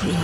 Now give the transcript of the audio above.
你